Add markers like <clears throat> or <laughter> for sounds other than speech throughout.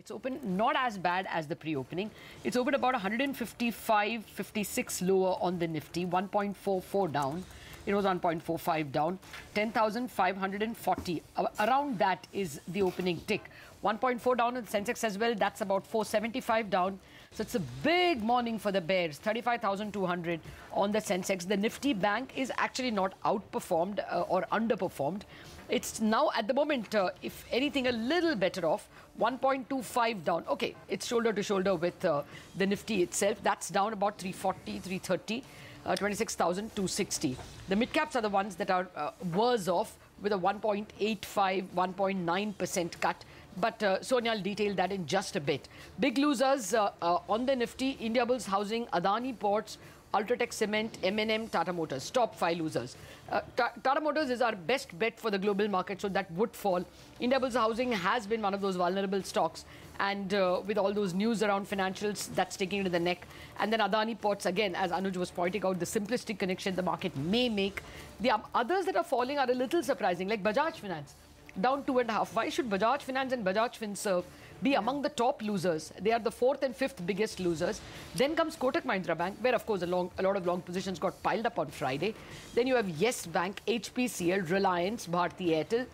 It's open not as bad as the pre-opening. It's open about 155, 56 lower on the Nifty, 1.44 down. It was 1.45 down. 10,540. Around that is the opening tick. 1.4 down in Sensex as well. That's about 475 down. So it's a big morning for the Bears. 35,200 on the Sensex. The Nifty Bank is actually not outperformed uh, or underperformed. It's now at the moment, uh, if anything, a little better off. 1.25 down. Okay, it's shoulder to shoulder with uh, the Nifty itself. That's down about 340, 330. Uh, 26,260. The mid caps are the ones that are uh, worse off with a 1.85, 1.9% cut. But uh, Sonia will detail that in just a bit. Big losers uh, uh, on the Nifty, Indiabulls Housing, Adani Ports, Ultratech Cement, M&M, Tata Motors, top five losers. Uh, Tata Motors is our best bet for the global market, so that would fall. Indiabulls Housing has been one of those vulnerable stocks, and uh, with all those news around financials, that's taking it to the neck. And then Adani Ports, again, as Anuj was pointing out, the simplistic connection the market may make. The others that are falling are a little surprising, like Bajaj Finance, down two and a half. Why should Bajaj Finance and Bajaj Finserv be among the top losers. They are the fourth and fifth biggest losers. Then comes Kotak Mahindra Bank, where of course a, long, a lot of long positions got piled up on Friday. Then you have Yes Bank, HPCL, Reliance, Bharti Airtel,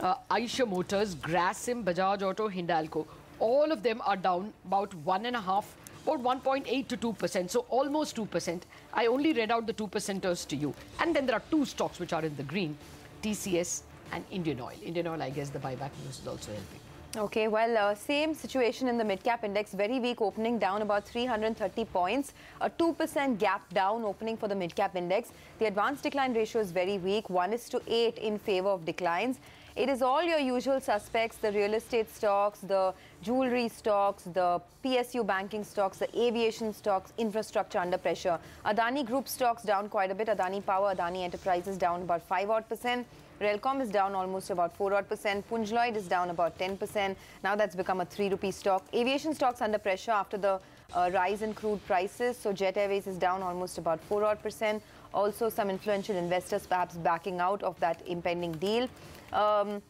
uh, Eicher Motors, Grasim, Bajaj Auto, Hindalco. All of them are down about one and a half, about 1.8 to 2%, so almost 2%. I only read out the 2 percenters to you. And then there are two stocks which are in the green, TCS and Indian Oil. Indian Oil, I guess the buyback news is also helping. Okay, well, uh, same situation in the mid-cap index. Very weak opening, down about 330 points. A 2% gap down opening for the mid-cap index. The advanced decline ratio is very weak, 1 is to 8 in favor of declines. It is all your usual suspects, the real estate stocks, the jewelry stocks, the PSU banking stocks, the aviation stocks, infrastructure under pressure. Adani Group stocks down quite a bit. Adani Power, Adani Enterprises down about 5 odd percent. Relcom is down almost about 4 odd percent. Punj Lloyd is down about 10 percent. Now that's become a 3 rupee stock. Aviation stocks under pressure after the uh, rise in crude prices. So Jet Airways is down almost about 4 odd percent. Also some influential investors perhaps backing out of that impending deal. Um,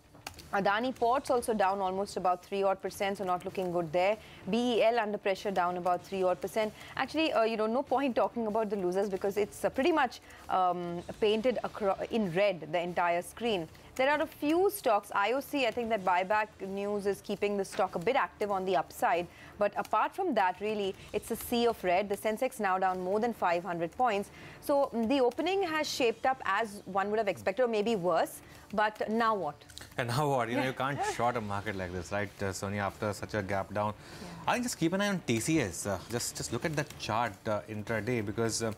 Adani Ports also down almost about 3 odd percent, so not looking good there. BEL under pressure down about 3 odd percent. Actually, uh, you know, no point talking about the losers because it's uh, pretty much um, painted in red, the entire screen. There are a few stocks. IOC, I think that buyback news is keeping the stock a bit active on the upside. But apart from that, really, it's a sea of red. The Sensex now down more than 500 points. So mm, the opening has shaped up as one would have expected, or maybe worse. But now what? And now what? You know, you can't short a market like this, right, uh, Sonia, after such a gap down. I think just keep an eye on TCS. Uh, just, just look at that chart uh, intraday because uh,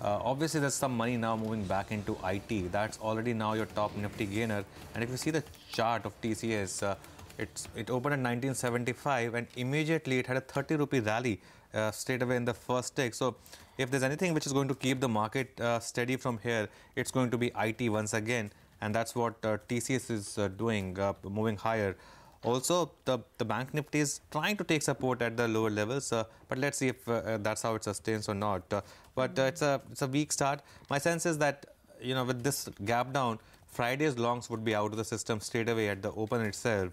uh, obviously there's some money now moving back into IT. That's already now your top nifty gainer. And if you see the chart of TCS, uh, it's, it opened in 1975 and immediately it had a 30 rupee rally uh, straight away in the first tick. So if there's anything which is going to keep the market uh, steady from here, it's going to be IT once again and that's what uh, TCS is uh, doing, uh, moving higher. Also, the, the bank nifty is trying to take support at the lower levels, uh, but let's see if uh, that's how it sustains or not. Uh, but it's a it's a weak start. My sense is that you know with this gap down, Friday's longs would be out of the system straight away at the open itself.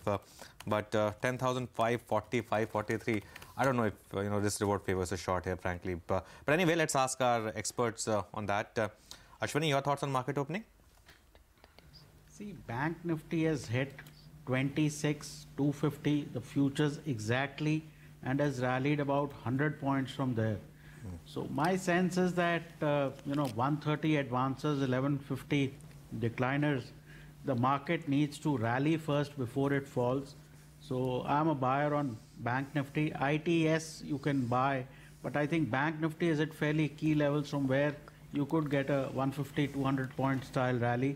but uh, 10,540, 543. I don't know if you know this reward favors a short here, frankly. But, but anyway, let's ask our experts on that. Ashwini, your thoughts on market opening? See, Bank Nifty has hit 26, 250, the futures exactly, and has rallied about 100 points from there. Mm. So my sense is that, uh, you know, 130 advances, 1150 decliners, the market needs to rally first before it falls. So I'm a buyer on Bank Nifty. ITS you can buy, but I think Bank Nifty is at fairly key levels from where you could get a 150, 200 point style rally.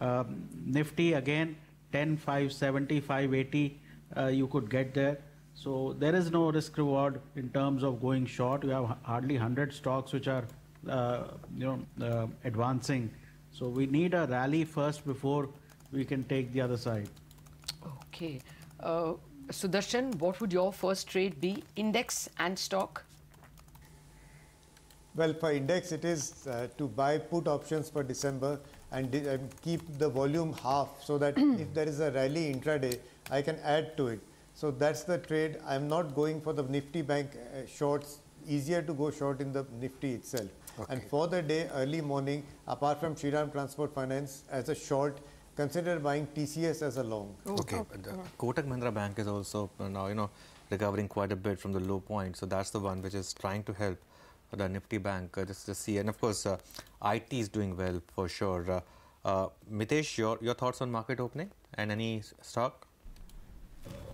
Um, Nifty again 10, 570, 580 uh, you could get there. So there is no risk reward in terms of going short. You have hardly 100 stocks which are uh, you know uh, advancing. So we need a rally first before we can take the other side. Okay. Uh, Sudarshan, what would your first trade be? Index and stock? Well, for index, it is uh, to buy put options for December and, and keep the volume half so that <clears throat> if there is a rally intraday, I can add to it. So that's the trade. I'm not going for the Nifty Bank uh, shorts. Easier to go short in the Nifty itself. And for the day, early morning, apart from Shriram Transport Finance as a short, consider buying TCS as a long. Okay. but the Kotak Mahindra Bank is also uh, now, you know, recovering quite a bit from the low point. So that's the one which is trying to help the Nifty Bank uh, just to see. And of course, uh, IT is doing well for sure. Uh, Mitesh, your, your thoughts on market opening and any stock?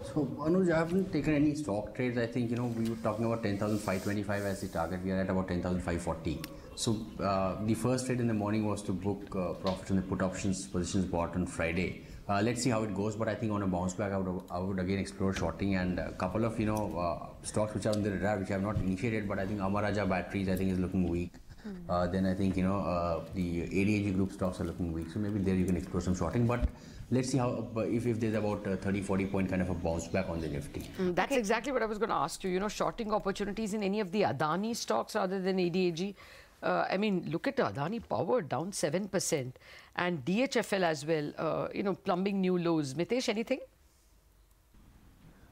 So, Anuj, I haven't taken any stock trades. I think, you know, we were talking about 10,525 as the target. We are at about 10,540. So, uh, the first trade in the morning was to book uh, profits on the put options positions bought on Friday. Uh, let's see how it goes, but I think on a bounce back, I would, I would again explore shorting and a couple of, you know, uh, stocks which are on the radar, which I have not initiated, but I think Amara Raja Batteries, I think, is looking weak. Uh, then I think you know uh, the ADAG group stocks are looking weak, so maybe there you can explore some shorting. But let's see how uh, if, if there's about uh, 30 40 point kind of a bounce back on the Nifty. Mm, That's exactly what I was going to ask you. You know, shorting opportunities in any of the Adani stocks rather than ADAG. Uh, I mean, look at Adani Power down 7% and DHFL as well, uh, you know, plumbing new lows. Mitesh, anything?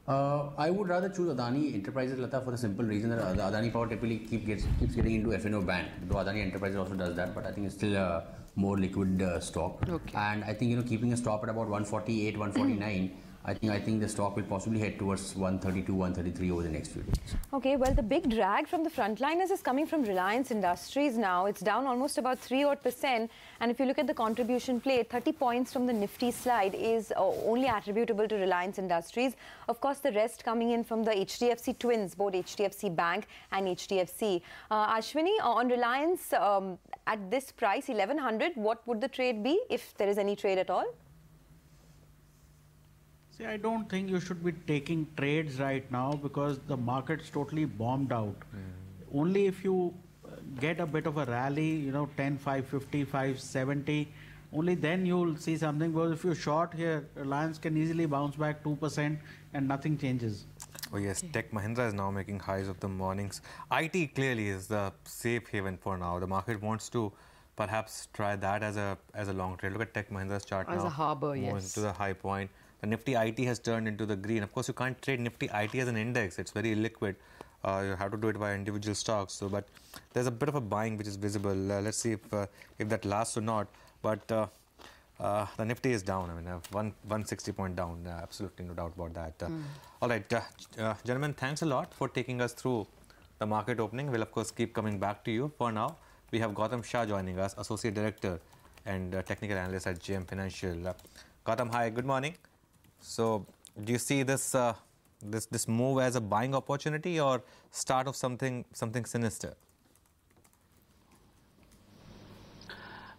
Uh, I would rather choose Adani Enterprises Lata for the simple reason that Adani Power typically keep gets, keeps getting into F&O band. Though Adani Enterprises also does that, but I think it's still a more liquid uh, stock. Okay. And I think you know keeping a stop at about 148, 149. I think I think the stock will possibly head towards 132, 133 over the next few days. Okay, well, the big drag from the frontliners is coming from Reliance Industries now. It's down almost about 3 odd percent. And if you look at the contribution play, 30 points from the Nifty slide is uh, only attributable to Reliance Industries. Of course, the rest coming in from the HDFC twins, both HDFC Bank and HDFC. Uh, Ashwini, uh, on Reliance, um, at this price, 1100, what would the trade be if there is any trade at all? See, I don't think you should be taking trades right now because the market's totally bombed out. Only if you uh, get a bit of a rally, you know, 10, 550, 570, only then you'll see something. Because if you're short here, Reliance can easily bounce back 2% and nothing changes. Oh yes, Tech Mahindra is now making highs of the mornings. IT clearly is the safe haven for now. The market wants to perhaps try that as a as a long trade. Look at Tech Mahindra's chart As now. a harbour, yes. To the high point. The Nifty IT has turned into the green. Of course, you can't trade Nifty IT as an index. It's very illiquid. Uh, you have to do it by individual stocks. So, but there's a bit of a buying which is visible. Uh, let's see if uh, if that lasts or not. But uh, uh, the Nifty is down. I mean, uh, one 160 point down. Uh, absolutely no doubt about that. Uh, All right, uh, uh, gentlemen, thanks a lot for taking us through the market opening. We'll of course keep coming back to you. For now, we have Gautam Shah joining us, associate director and uh, technical analyst at JM Financial. Uh, Gautam, hi. Good morning. So, do you see this uh, this this move as a buying opportunity or start of something something sinister?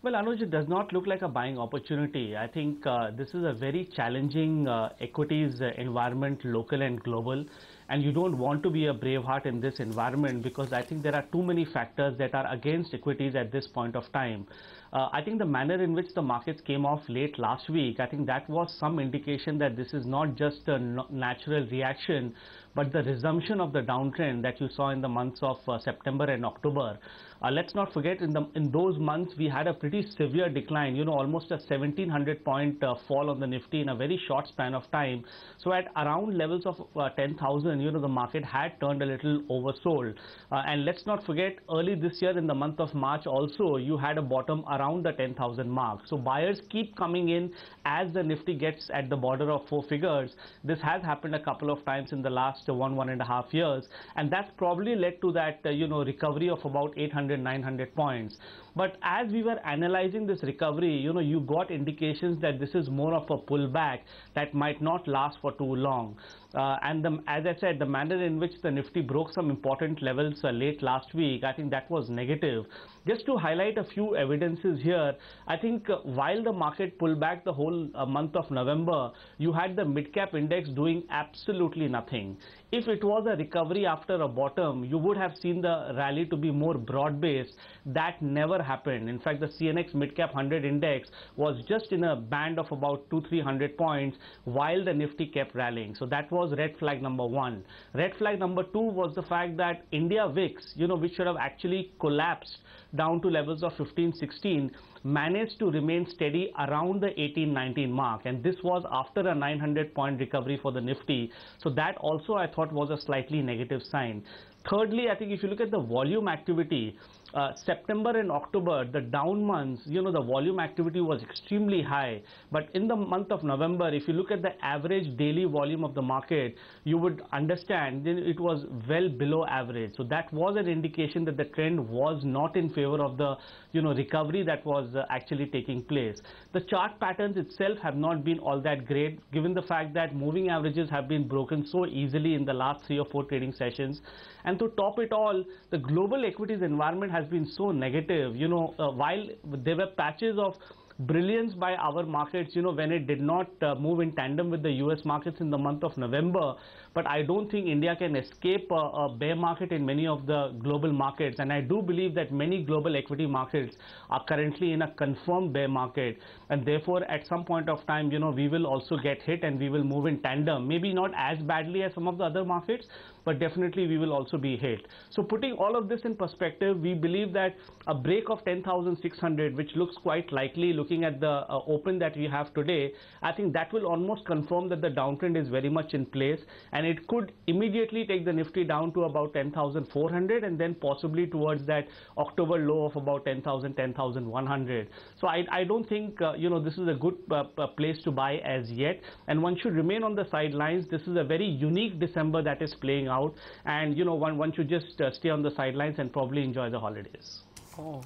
Well, Anuj, it does not look like a buying opportunity. I think uh, this is a very challenging uh, equities uh, environment, local and global. And you don't want to be a braveheart in this environment because I think there are too many factors that are against equities at this point of time. Uh, I think the manner in which the markets came off late last week, I think that was some indication that this is not just a natural reaction, but the resumption of the downtrend that you saw in the months of uh, September and October. Uh, let's not forget in the in those months we had a pretty severe decline you know almost a 1700 point uh, fall on the nifty in a very short span of time. So at around levels of uh, 10000 you know the market had turned a little oversold. Uh, and let's not forget early this year in the month of march also you had a bottom around the 10000 mark. So buyers keep coming in as the nifty gets at the border of four figures. This has happened a couple of times in the last one one and a half years. And that's probably led to that uh, you know recovery of about 800 900 points. But as we were analyzing this recovery you know you got indications that this is more of a pullback that might not last for too long uh, and the, as I said, the manner in which the Nifty broke some important levels uh, late last week, I think that was negative. Just to highlight a few evidences here, I think uh, while the market pulled back the whole uh, month of November, you had the mid-cap index doing absolutely nothing. If it was a recovery after a bottom, you would have seen the rally to be more broad-based. That never happened. In fact, the CNX Mid-Cap 100 index was just in a band of about 2-300 points while the Nifty kept rallying. So that was red flag number one. Red flag number two was the fact that India VIX, you know, which should have actually collapsed down to levels of 15, 16, managed to remain steady around the 18, 19 mark and this was after a 900 point recovery for the Nifty. So that also I thought was a slightly negative sign. Thirdly, I think if you look at the volume activity, uh, September and October, the down months, you know, the volume activity was extremely high. But in the month of November, if you look at the average daily volume of the market, you would understand then it was well below average. So that was an indication that the trend was not in favor of the, you know, recovery that was uh, actually taking place. The chart patterns itself have not been all that great, given the fact that moving averages have been broken so easily in the last three or four trading sessions. And to top it all, the global equities environment has been so negative. You know, uh, while there were patches of brilliance by our markets, you know, when it did not uh, move in tandem with the US markets in the month of November. But I don't think India can escape a, a bear market in many of the global markets. And I do believe that many global equity markets are currently in a confirmed bear market. And therefore, at some point of time, you know, we will also get hit and we will move in tandem. Maybe not as badly as some of the other markets, but definitely we will also be hit. So putting all of this in perspective, we believe that a break of 10,600, which looks quite likely looking at the uh, open that we have today, I think that will almost confirm that the downtrend is very much in place and it could immediately take the Nifty down to about 10,400 and then possibly towards that October low of about 10,000, 10,100. So I, I don't think, uh, you know, this is a good uh, place to buy as yet and one should remain on the sidelines. This is a very unique December that is playing out out and you know one, one should just uh, stay on the sidelines and probably enjoy the holidays. Oh,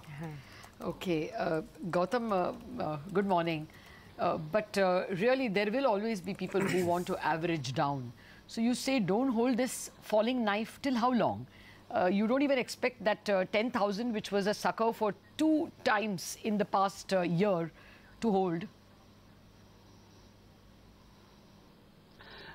okay. Uh, Gautam, uh, uh good morning. Uh, but uh, really, there will always be people who want to average down. So you say don't hold this falling knife till how long? you don't even expect that 10,000, which was a sucker for two times in the past year, to hold.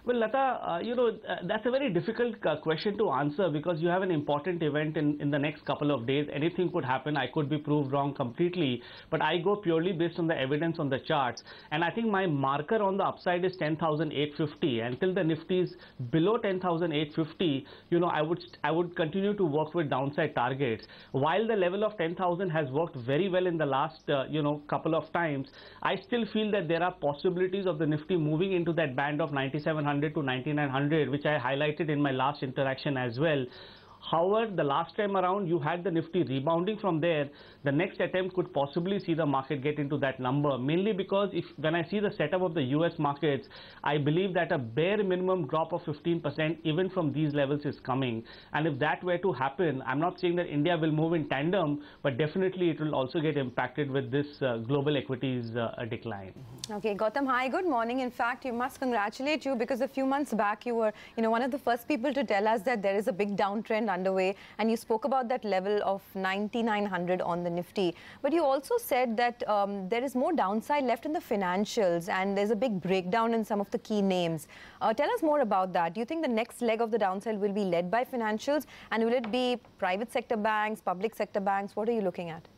Well, Lata, uh, you know, uh, that's a very difficult uh, question to answer because you have an important event in, in the next couple of days. Anything could happen. I could be proved wrong completely, but I go purely based on the evidence on the charts. And I think my marker on the upside is 10,850. Until the Nifty is below 10,850, you know, I would I would continue to work with downside targets. While the level of 10,000 has worked very well in the last, uh, you know, couple of times, I still feel that there are possibilities of the Nifty moving into that band of 9,700 to 9900 which I highlighted in my last interaction as well However, the last time around you had the Nifty rebounding from there. The next attempt could possibly see the market get into that number, mainly because if when I see the setup of the US markets, I believe that a bare minimum drop of 15% even from these levels is coming. And if that were to happen, I'm not saying that India will move in tandem, but definitely it will also get impacted with this uh, global equities uh, decline. Okay, Gautam, hi, good morning. In fact, you must congratulate you because a few months back you were, you know, one of the first people to tell us that there is a big downtrend underway and you spoke about that level of 9900 on the Nifty. But you also said that um, there is more downside left in the financials and there's a big breakdown in some of the key names. Uh, tell us more about that. Do you think the next leg of the downside will be led by financials and will it be private sector banks, public sector banks? What are you looking at?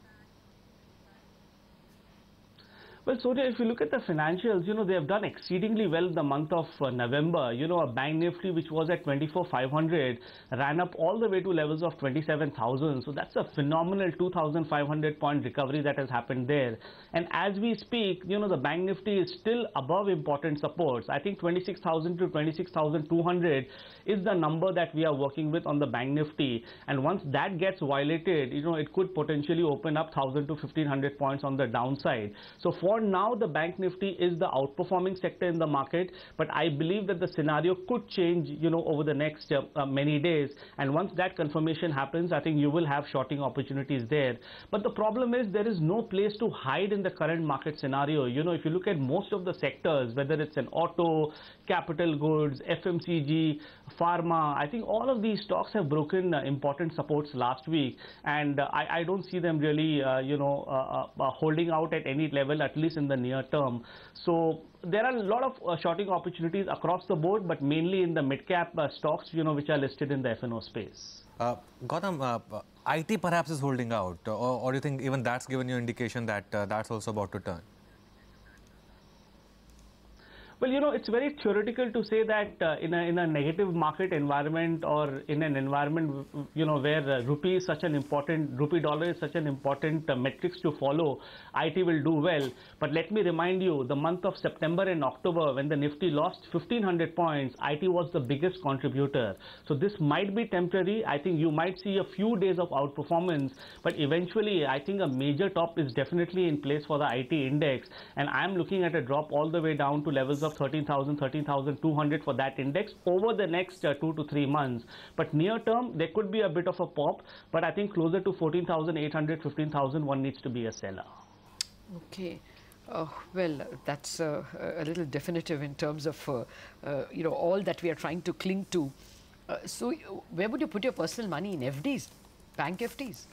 Well, Surya, if you look at the financials, you know, they have done exceedingly well the month of uh, November. You know, a bank nifty which was at 24,500 ran up all the way to levels of 27,000. So that's a phenomenal 2,500 point recovery that has happened there. And as we speak, you know, the bank nifty is still above important supports. I think 26,000 to 26,200 is the number that we are working with on the bank nifty. And once that gets violated, you know, it could potentially open up 1,000 to 1,500 points on the downside. So for for now, the bank nifty is the outperforming sector in the market, but I believe that the scenario could change, you know, over the next uh, uh, many days. And once that confirmation happens, I think you will have shorting opportunities there. But the problem is there is no place to hide in the current market scenario. You know, if you look at most of the sectors, whether it's an auto, capital goods, FMCG, pharma, I think all of these stocks have broken uh, important supports last week, and uh, I, I, don't see them really, uh, you know, uh, holding out at any level, at least in the near term. So there are a lot of uh, shorting opportunities across the board, but mainly in the mid-cap stocks, you know, which are listed in the F&O space. Uh, Gautam, IT perhaps is holding out, or, or, do you think even that's given you indication that that's also about to turn? Well, you know, it's very theoretical to say that uh, in, a, in a negative market environment or in an environment, you know, where uh, rupee is such an important, rupee dollar is such an important uh, metrics to follow, IT will do well. But let me remind you, the month of September and October, when the Nifty lost 1500 points, IT was the biggest contributor. So this might be temporary. I think you might see a few days of outperformance, but eventually I think a major top is definitely in place for the IT index. And I'm looking at a drop all the way down to levels of 13,000, 13,200 for that index over the next uh, two to three months. But near term, there could be a bit of a pop, but I think closer to 14,800, 15,000, one needs to be a seller. Okay. Oh, well, that's uh, a little definitive in terms of, uh, uh, you know, all that we are trying to cling to. Uh, so, where would you put your personal money in FDs, bank FDs?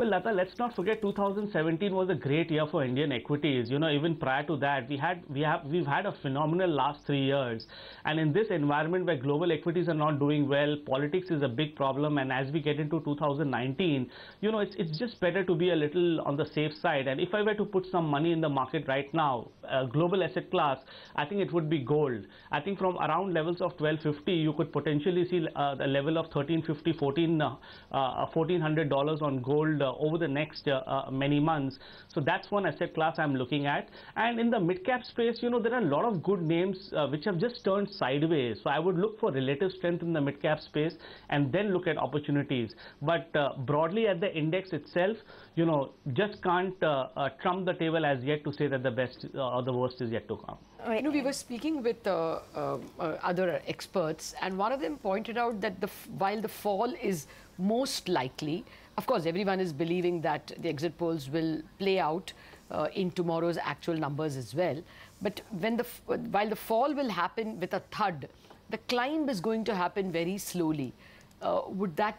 Well, Lata, let's not forget 2017 was a great year for Indian equities. You know, even prior to that, we had we have we've had a phenomenal last three years. And in this environment where global equities are not doing well, politics is a big problem. And as we get into 2019, you know, it's it's just better to be a little on the safe side. And if I were to put some money in the market right now, a global asset class, I think it would be gold. I think from around levels of 1250, you could potentially see uh, the level of 1350, 14, uh, uh, 1400 dollars on gold uh, over the next uh, uh, many months. So that's one asset class I'm looking at. And in the mid-cap space, you know, there are a lot of good names which have just turned sideways. So I would look for relative strength in the mid-cap space and then look at opportunities. But broadly at the index itself, you know, just can't trump the table as yet to say that the best or the worst is yet to come. You know, we were speaking with uh, uh, other experts, and one of them pointed out that the while the fall is most likely, of course, everyone is believing that the exit polls will play out uh, in tomorrow's actual numbers as well. But when the while the fall will happen with a thud, the climb is going to happen very slowly. Uh, would that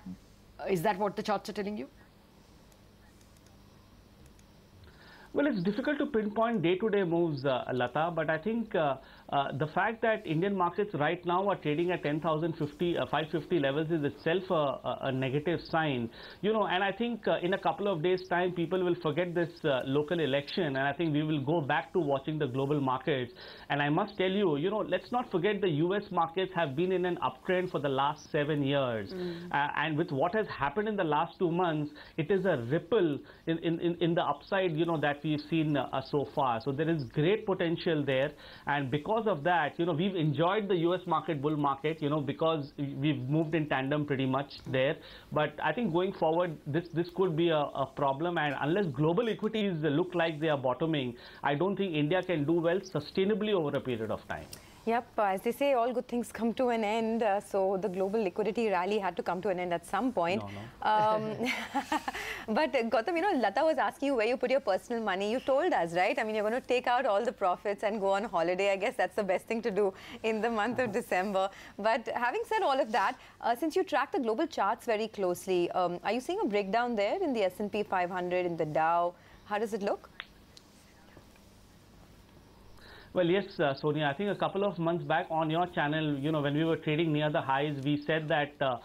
is that what the charts are telling you? Well, it's difficult to pinpoint day-to-day -day moves, uh, Lata, but I think uh, uh, the fact that Indian markets right now are trading at 10,050, uh, 550 levels is itself a, a, negative sign. You know, and I think uh, in a couple of days' time, people will forget this uh, local election, and I think we will go back to watching the global markets. And I must tell you, you know, let's not forget the U.S. markets have been in an uptrend for the last seven years. Mm. Uh, and with what has happened in the last two months, it is a ripple in, in, in the upside, you know, that we've seen uh, so far. So there is great potential there. And because of that, you know, we've enjoyed the US market, bull market, you know, because we've moved in tandem pretty much there. But I think going forward, this, this could be a, a problem. And unless global equities look like they are bottoming, I don't think India can do well sustainably over a period of time. Yep, uh, as they say, all good things come to an end. Uh, so the global liquidity rally had to come to an end at some point. No, no. Um, <laughs> but uh, Gautam, you know, Lata was asking you where you put your personal money. You told us, right? I mean, you're going to take out all the profits and go on holiday. I guess that's the best thing to do in the month of December. But having said all of that, uh, since you track the global charts very closely, um, are you seeing a breakdown there in the S&P 500, in the Dow? How does it look? Well, yes, uh, Sonia, I think a couple of months back on your channel, you know, when we were trading near the highs, we said that uh,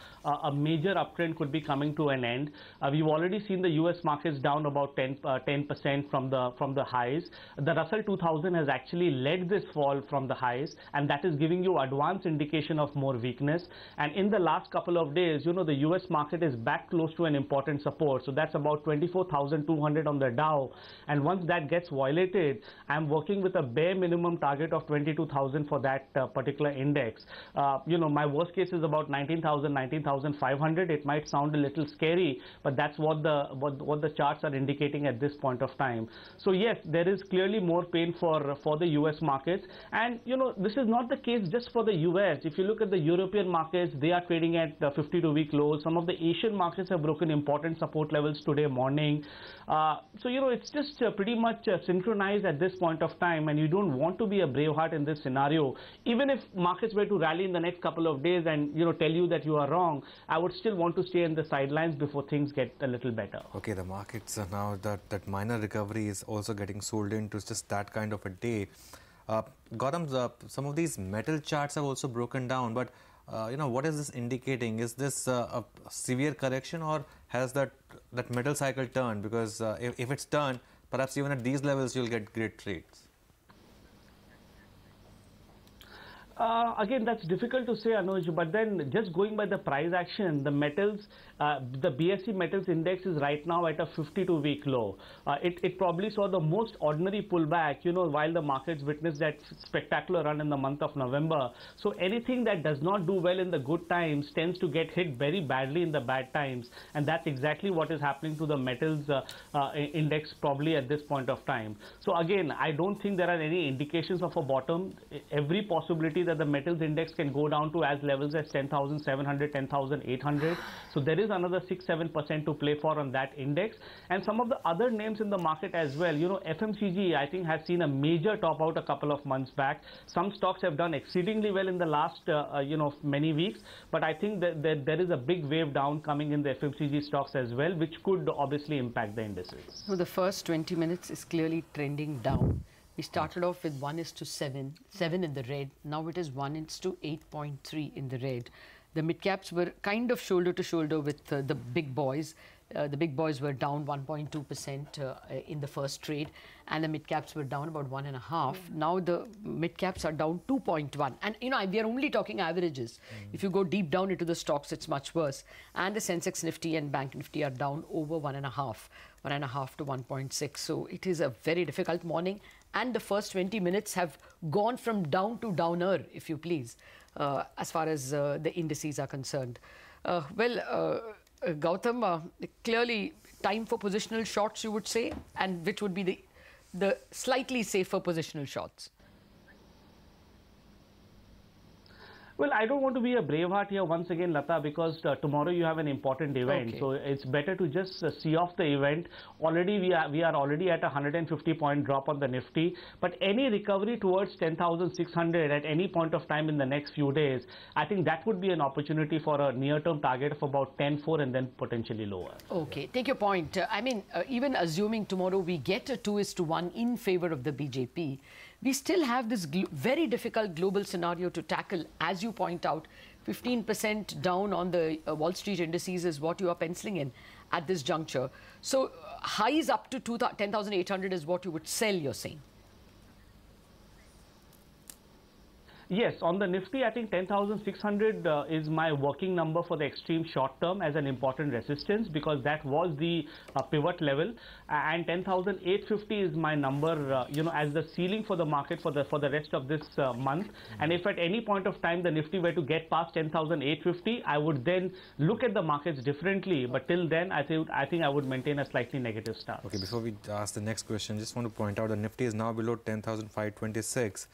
a major uptrend could be coming to an end. Uh, we've already seen the U.S. markets down about 10, 10% uh, from the from the highs. The Russell 2000 has actually led this fall from the highs, and that is giving you advance indication of more weakness. And in the last couple of days, you know, the U.S. market is back close to an important support. So that's about 24,200 on the Dow. And once that gets violated, I'm working with a bare minimum minimum target of 22,000 for that uh, particular index. Uh, you know, my worst case is about 19,000, 19,500. It might sound a little scary, but that's what the what, what the charts are indicating at this point of time. So yes, there is clearly more pain for for the U.S. markets, and you know, this is not the case just for the U.S. If you look at the European markets, they are trading at 52-week lows. Some of the Asian markets have broken important support levels today morning. Uh, so you know, it's just uh, pretty much uh, synchronized at this point of time, and you don't want want to be a braveheart in this scenario, even if markets were to rally in the next couple of days and you know tell you that you are wrong, I would still want to stay in the sidelines before things get a little better. Okay, the markets are now that that minor recovery is also getting sold into just that kind of a day. Uh, Gautam, uh, some of these metal charts have also broken down, but uh, you know what is this indicating? Is this uh, a severe correction or has that that metal cycle turned? Because uh, if, if, it's turned, perhaps even at these levels you'll get great trades. Uh, again, that's difficult to say, Anuj, but then just going by the price action, the metals, uh, the BSE metals index is right now at a 52-week low. Uh, it, it probably saw the most ordinary pullback, you know, while the markets witnessed that spectacular run in the month of November. So anything that does not do well in the good times tends to get hit very badly in the bad times. And that's exactly what is happening to the metals uh, uh, index probably at this point of time. So again, I don't think there are any indications of a bottom. Every possibility that the metals index can go down to as levels as 10,700, 10,800. So there is another 6-7% to play for on that index. And some of the other names in the market as well, you know, FMCG, I think, has seen a major top out a couple of months back. Some stocks have done exceedingly well in the last, uh, uh, you know, many weeks. But I think that, that there is a big wave down coming in the FMCG stocks as well, which could obviously impact the indices. So the first 20 minutes is clearly trending down. We started off with 1 is to 7, 7 in the red. Now it is 1 is to 8.3 in the red. The mid caps were kind of shoulder to shoulder with uh, the big boys. Uh, the big boys were down 1.2% uh, in the first trade, and the mid caps were down about one and a half. Mm. Now the mid caps are down 2.1, and you know we are only talking averages. Mm. If you go deep down into the stocks, it's much worse. And the Sensex Nifty and Bank Nifty are down over one and a half, one and a half to 1.6. So it is a very difficult morning, and the first 20 minutes have gone from down to downer, if you please, uh, as far as uh, the indices are concerned. Uh, well, uh, Gautam, uh, clearly time for positional shots, you would say, and which would be the, the slightly safer positional shorts? Well, I don't want to be a braveheart here once again, Lata, because uh, tomorrow you have an important event. Okay. So it's better to just uh, see off the event. Already we are we are already at a 150 point drop on the Nifty, but any recovery towards 10,600 at any point of time in the next few days, I think that would be an opportunity for a near-term target of about 10.4 and then potentially lower. Okay, take your point. Uh, I mean, uh, even assuming tomorrow we get a 2 is to 1 in favor of the BJP, we still have this very difficult global scenario to tackle. As you point out, 15% down on the uh, Wall Street indices is what you are penciling in at this juncture. So uh, highs up to 10,800 is what you would sell, you're saying. Yes, on the Nifty, I think 10,600 uh, is my working number for the extreme short term as an important resistance because that was the uh, pivot level, and 10,850 is my number, uh, you know, as the ceiling for the market for the for the rest of this uh, month. And if at any point of time the Nifty were to get past 10,850, I would then look at the markets differently. But till then, I think I think I would maintain a slightly negative stance. Okay, before we ask the next question, just want to point out the Nifty is now below 10,526.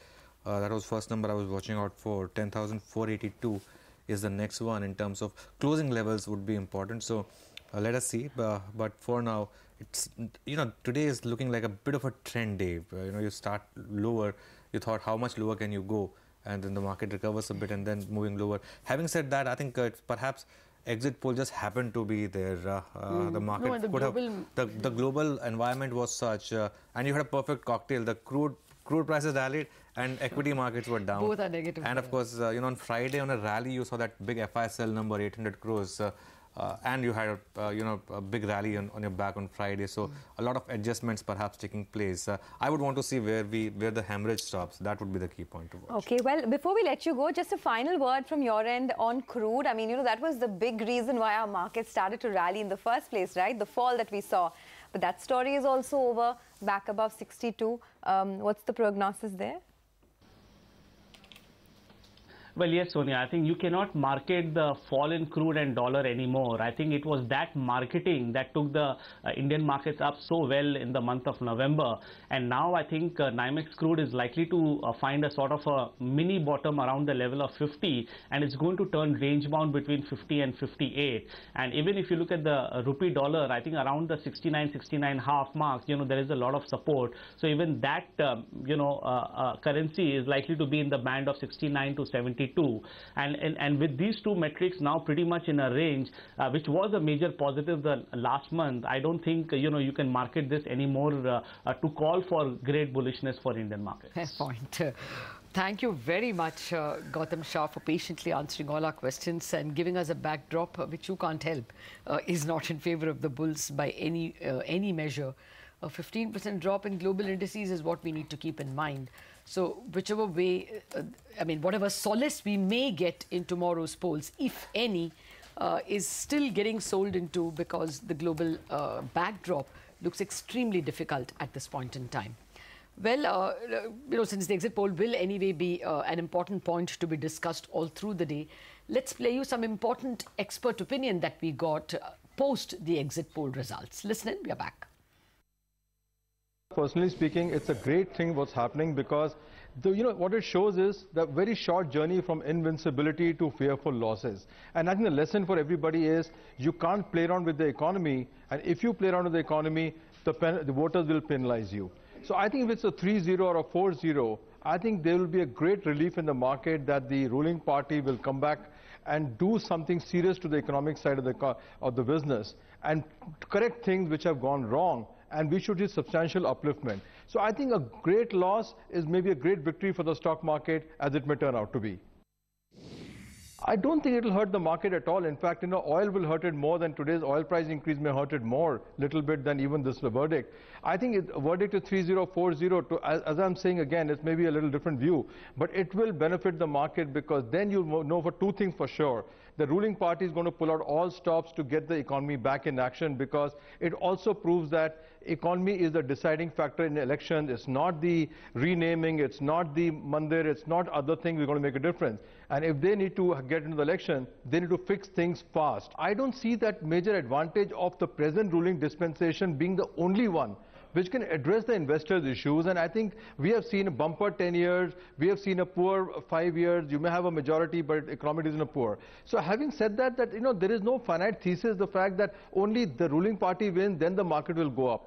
Uh, that was first number I was watching out for. 10,482 is the next one in terms of closing levels would be important. So uh, let us see. Uh, but for now, it's you know today is looking like a bit of a trend day. Uh, you know you start lower. You thought how much lower can you go, and then the market recovers a bit and then moving lower. Having said that, I think uh, perhaps exit poll just happened to be there. Uh, uh, mm. The market no, the could have the, the global environment was such, uh, and you had a perfect cocktail. The crude crude prices rallied and equity markets were down. Both are negative. And of course, uh, you know, on Friday on a rally, you saw that big FISL number, 800 crores. Uh, uh, and you had, uh, you know, a big rally on, on, your back on Friday. So mm. a lot of adjustments perhaps taking place. Uh, I would want to see where we where the hemorrhage stops. That would be the key point to watch. Okay. Well, before we let you go, just a final word from your end on crude. I mean, you know, that was the big reason why our market started to rally in the first place, right? The fall that we saw. But that story is also over, back above 62. Um, what's the prognosis there? Well, yes, Sonia, I think you cannot market the fall in crude and dollar anymore. I think it was that marketing that took the uh, Indian markets up so well in the month of November. And now I think uh, NYMEX crude is likely to uh, find a sort of a mini bottom around the level of 50 and it's going to turn range bound between 50 and 58. And even if you look at the uh, rupee dollar, I think around the 69, 69 half mark, you know, there is a lot of support. So even that, um, you know, uh, uh, currency is likely to be in the band of 69 to 70 and, and, and with these two metrics now pretty much in a range, uh, which was a major positive the last month, I don't think, you know, you can market this anymore uh, uh, to call for great bullishness for Indian markets. Fair point. Thank you very much, uh, Gautam Shah, for patiently answering all our questions and giving us a backdrop uh, which you can't help uh, is not in favor of the bulls by any uh, any measure. a 15% drop in global indices is what we need to keep in mind. So, whichever way, uh, I mean, whatever solace we may get in tomorrow's polls, if any, uh, is still getting sold into because the global uh, backdrop looks extremely difficult at this point in time. Well, uh, you know, since the exit poll will anyway be uh, an important point to be discussed all through the day, let's play you some important expert opinion that we got uh, post the exit poll results. Listen in, we are back. Personally speaking, it's a great thing what's happening because the, you know, what it shows is the very short journey from invincibility to fearful losses. And I think the lesson for everybody is you can't play around with the economy. And if you play around with the economy, the, pen, the voters will penalize you. So I think if it's a 3-0 or a 4-0, I think there will be a great relief in the market that the ruling party will come back and do something serious to the economic side of the, of the business and correct things which have gone wrong and we should see substantial upliftment. So I think a great loss is maybe a great victory for the stock market as it may turn out to be. I don't think it will hurt the market at all. In fact, you know, oil will hurt it more than today's oil price increase may hurt it more, little bit than even this verdict. I think it, verdict is 3040 to, as, as, I'm saying again, it's maybe a little different view, but it will benefit the market because then you know for two things for sure. The ruling party is going to pull out all stops to get the economy back in action because it also proves that economy is the deciding factor in elections. It's not the renaming, it's not the mandir, it's not other things we're going to make a difference. And if they need to get into the election, they need to fix things fast. I don't see that major advantage of the present ruling dispensation being the only one which can address the investors' issues. And I think we have seen a bumper 10 years, we have seen a poor 5 years, you may have a majority, but economic is in a poor. So having said that, that, you know, there is no finite thesis, the fact that only the ruling party wins, then the market will go up.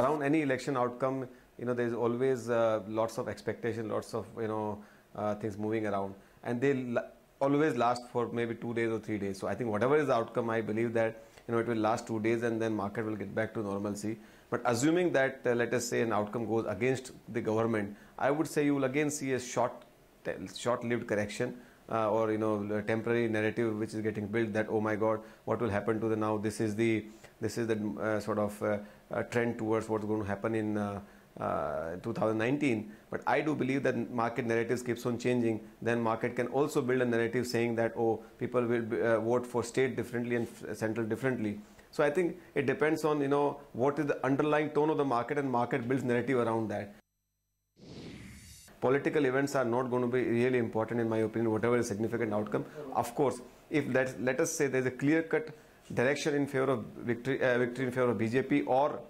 Around any election outcome, you know, there's always uh, lots of expectation, lots of, you know, uh, things moving around. And they always last for maybe two days or three days. So I think whatever is the outcome, I believe that you know it will last two days and then market will get back to normalcy. But assuming that uh, let us say an outcome goes against the government, I would say you will again see a short, short-lived correction. Uh, or you know temporary narrative which is getting built that oh my god what will happen to the now this is the this is the uh, sort of uh, uh, trend towards what's going to happen in uh, uh, 2019 but i do believe that market narratives keeps on changing. Then market can also build a narrative saying that oh people will uh, vote for state differently and central differently. So i think it depends on you know what is the underlying tone of the market and market builds narrative around that. Political events are not going to be really important in my opinion whatever is significant outcome. Of course if let let us say there's a clear cut direction in favor of victory uh, victory in favor of bjp or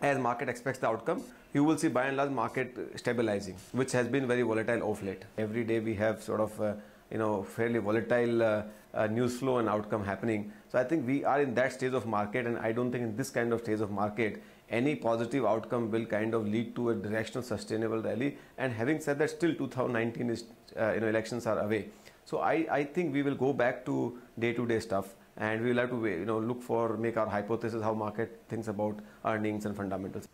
as market expects the outcome you will see by and large market stabilizing, which has been very volatile of late. Every day we have sort of, uh, you know, fairly volatile uh, uh, news flow and outcome happening. So I think we are in that stage of market and I don't think in this kind of stage of market, any positive outcome will kind of lead to a directional sustainable rally. And having said that, still 2019 is, uh, you know, elections are away. So I, I think we will go back to day-to-day -day stuff and we will have to you know look for make our hypothesis how market thinks about earnings and fundamentals